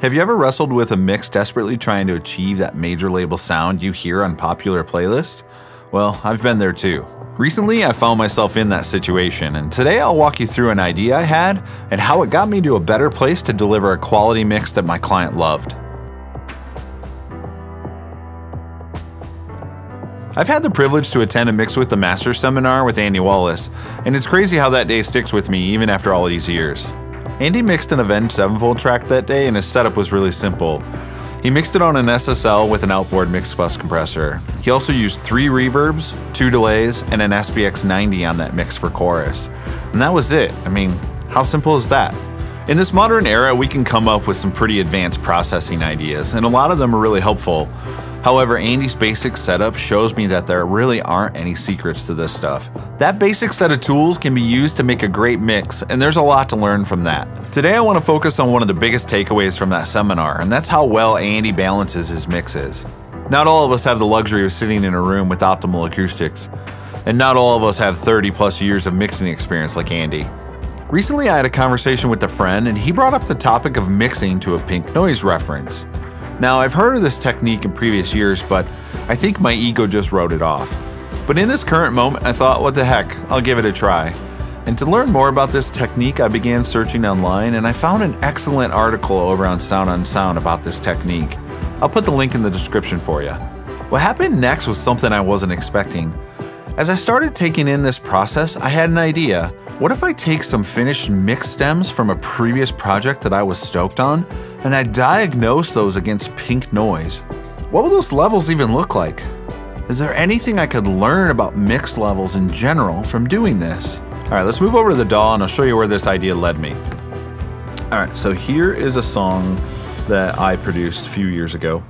Have you ever wrestled with a mix desperately trying to achieve that major label sound you hear on popular playlists? Well, I've been there too. Recently, I found myself in that situation, and today I'll walk you through an idea I had and how it got me to a better place to deliver a quality mix that my client loved. I've had the privilege to attend a Mix with the Master seminar with Andy Wallace, and it's crazy how that day sticks with me even after all these years. Andy mixed an Avenged Sevenfold track that day, and his setup was really simple. He mixed it on an SSL with an outboard mix bus compressor. He also used three reverbs, two delays, and an SPX 90 on that mix for chorus. And that was it. I mean, how simple is that? In this modern era, we can come up with some pretty advanced processing ideas, and a lot of them are really helpful. However, Andy's basic setup shows me that there really aren't any secrets to this stuff. That basic set of tools can be used to make a great mix, and there's a lot to learn from that. Today I want to focus on one of the biggest takeaways from that seminar, and that's how well Andy balances his mixes. Not all of us have the luxury of sitting in a room with optimal acoustics, and not all of us have 30 plus years of mixing experience like Andy. Recently I had a conversation with a friend and he brought up the topic of mixing to a pink noise reference. Now, I've heard of this technique in previous years, but I think my ego just wrote it off. But in this current moment, I thought, what the heck, I'll give it a try. And to learn more about this technique, I began searching online and I found an excellent article over on Sound on Sound about this technique. I'll put the link in the description for you. What happened next was something I wasn't expecting. As I started taking in this process, I had an idea. What if I take some finished mix stems from a previous project that I was stoked on, and I diagnose those against pink noise? What will those levels even look like? Is there anything I could learn about mix levels in general from doing this? All right, let's move over to the DAW and I'll show you where this idea led me. All right, so here is a song that I produced a few years ago.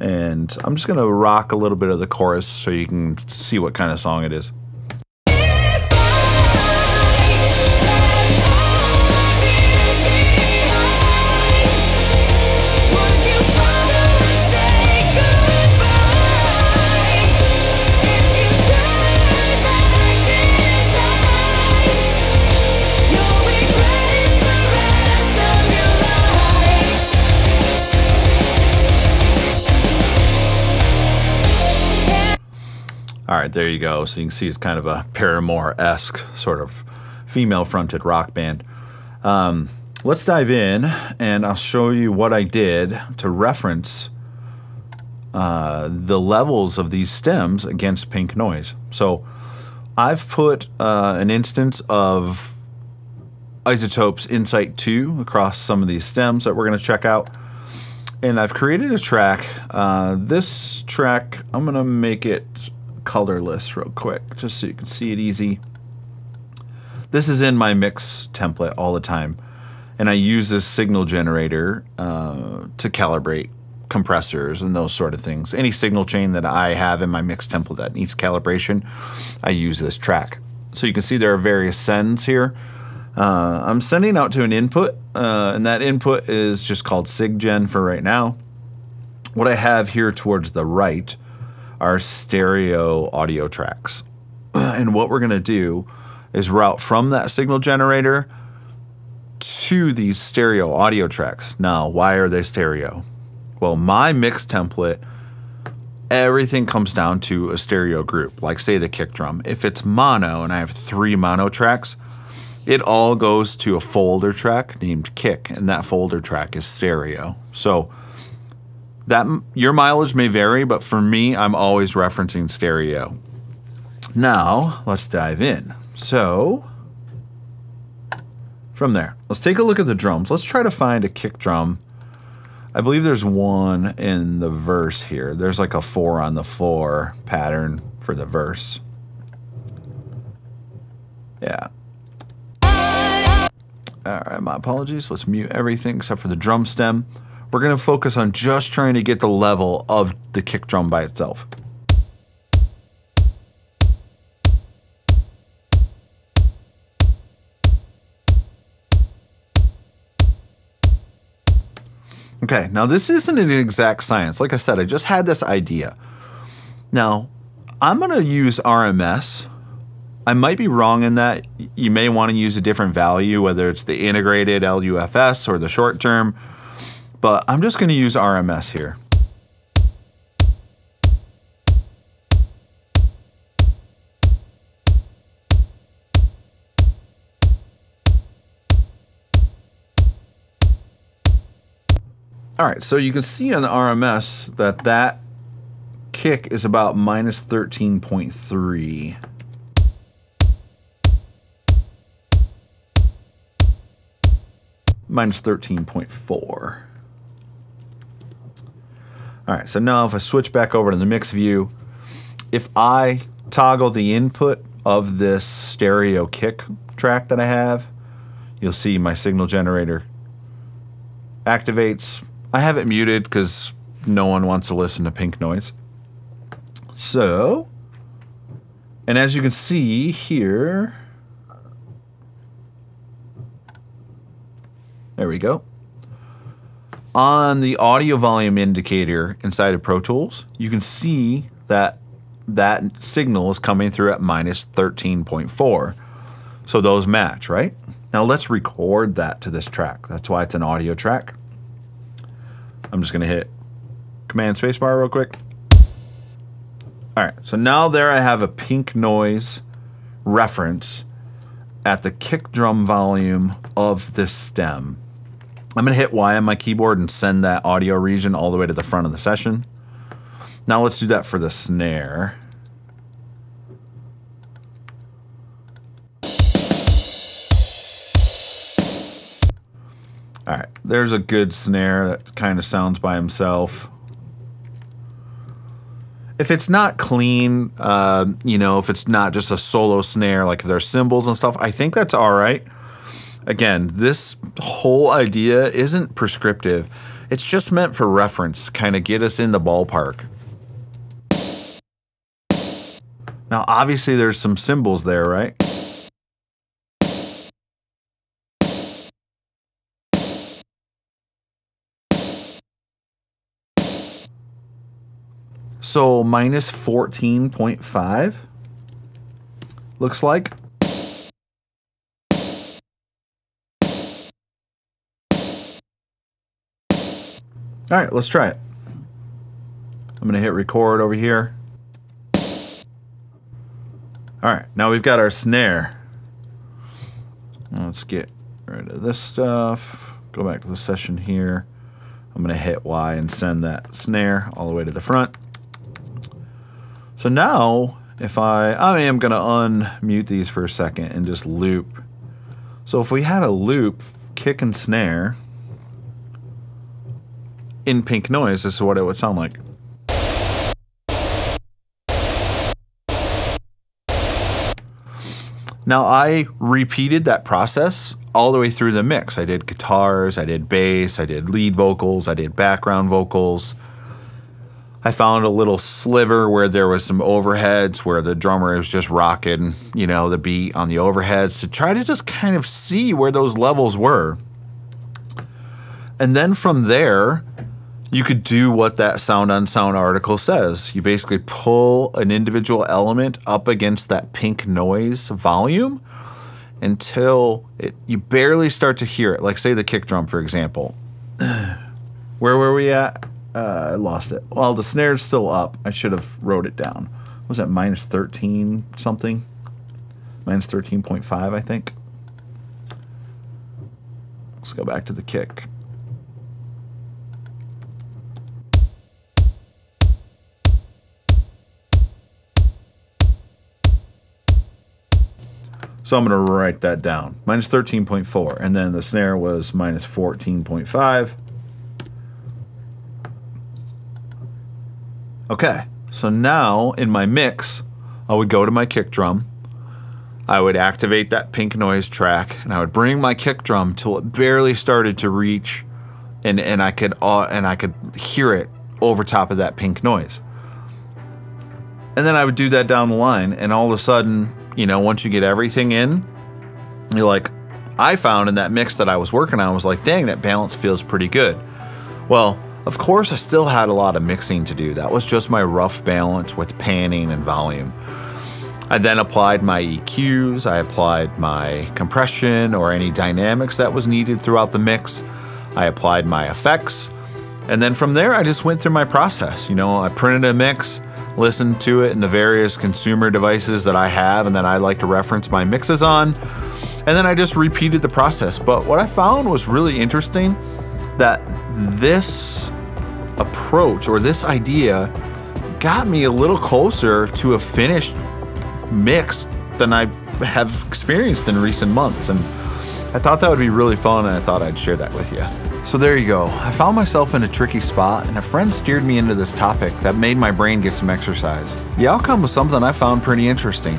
And I'm just to rock a little bit of the chorus so you can see what kind of song it is. Right, there you go. So you can see it's kind of a Paramore-esque sort of female-fronted rock band. Um, let's dive in, and I'll show you what I did to reference uh, the levels of these stems against pink noise. So I've put uh, an instance of iZotope's Insight 2 across some of these stems that we're going to check out. And I've created a track. Uh, this track, I'm going to make it colorless real quick, just so you can see it easy. This is in my mix template all the time, and I use this signal generator uh, to calibrate compressors and those sort of things. Any signal chain that I have in my mix template that needs calibration, I use this track. So you can see there are various sends here. Uh, I'm sending out to an input, uh, and that input is just called SigGen for right now. What I have here towards the right are stereo audio tracks. and what we're going to do is route from that signal generator to these stereo audio tracks. Now, why are they stereo? Well, my mix template, everything comes down to a stereo group, like say the kick drum. If it's mono and I have three mono tracks, it all goes to a folder track named kick, and that folder track is stereo. So that your mileage may vary, but for me, I'm always referencing stereo. Now, let's dive in. So, from there, let's take a look at the drums. Let's try to find a kick drum. I believe there's one in the verse here. There's like a four on the floor pattern for the verse. Yeah. All right, my apologies. Let's mute everything except for the drum stem. We're going to focus on just trying to get the level of the kick drum by itself. Okay, now this isn't an exact science. Like I said, I just had this idea. Now, I'm going to use RMS. I might be wrong in that. You may want to use a different value, whether it's the integrated LUFS or the short term. But I'm just going to use RMS here. All right, so you can see on the RMS that that kick is about minus 13.3. Minus 13.4. All right, so now if I switch back over to the mix view, if I toggle the input of this stereo kick track that I have, you'll see my signal generator activates I have it muted because no one wants to listen to pink noise. So, and as you can see here, there we go. On the audio volume indicator inside of Pro Tools, you can see that that signal is coming through at minus 13.4. So those match, right? Now let's record that to this track. That's why it's an audio track. I'm just to hit Command Spacebar real quick. All right, so now there I have a pink noise reference at the kick drum volume of this stem. I'm going to hit Y on my keyboard and send that audio region all the way to the front of the session. Now let's do that for the snare. All right, there's a good snare that kind of sounds by himself. If it's not clean, uh, you know, if it's not just a solo snare, like if there's cymbals and stuff, I think that's all right. Again, this whole idea isn't prescriptive. It's just meant for reference, kind of get us in the ballpark. Now, obviously, there's some cymbals there, right? So minus 14.5 looks like. All right, let's try it. I'm going to hit record over here. All right, now we've got our snare. Let's get rid of this stuff. Go back to the session here. I'm going to hit Y and send that snare all the way to the front. So now, if I, I am going to unmute these for a second and just loop. So if we had a loop, kick and snare, in pink noise, this is what it would sound like. Now I repeated that process all the way through the mix. I did guitars, I did bass, I did lead vocals, I did background vocals, I found a little sliver where there was some overheads where the drummer was just rocking, you know, the beat on the overheads to try to just kind of see where those levels were. And then from there, you could do what that sound on sound article says. You basically pull an individual element up against that pink noise volume until it you barely start to hear it. Like say the kick drum for example. Where were we at? Uh, I lost it. Well, the snare's still up. I should have wrote it down. Was that minus 13 something? Minus 13.5, I think. Let's go back to the kick. So I'm going to write that down. Minus 13.4. And then the snare was minus 14.5. Okay, so now in my mix, I would go to my kick drum. I would activate that pink noise track, and I would bring my kick drum till it barely started to reach, and and I could uh, and I could hear it over top of that pink noise. And then I would do that down the line, and all of a sudden, you know, once you get everything in, you're like, I found in that mix that I was working on, was like, dang, that balance feels pretty good. Well, of course, I still had a lot of mixing to do. That was just my rough balance with panning and volume. I then applied my EQs, I applied my compression or any dynamics that was needed throughout the mix. I applied my effects, And then from there, I just went through my process. You know, I printed a mix, listened to it in the various consumer devices that I have and that I like to reference my mixes on. And then I just repeated the process. But what I found was really interesting that this approach or this idea got me a little closer to a finished mix than I have experienced in recent months. And I thought that would be really fun and I thought I'd share that with you. So there you go. I found myself in a tricky spot and a friend steered me into this topic that made my brain get some exercise. The outcome was something I found pretty interesting.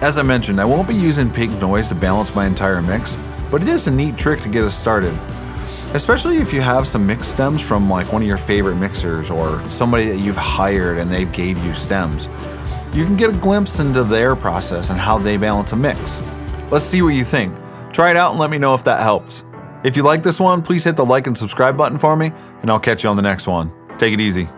As I mentioned, I won't be using pink noise to balance my entire mix, but it is a neat trick to get us started. Especially if you have some mix stems from like one of your favorite mixers or somebody that you've hired and they gave you stems. You can get a glimpse into their process and how they balance a mix. Let's see what you think. Try it out and let me know if that helps. If you like this one, please hit the like and subscribe button for me, and I'll catch you on the next one. Take it easy.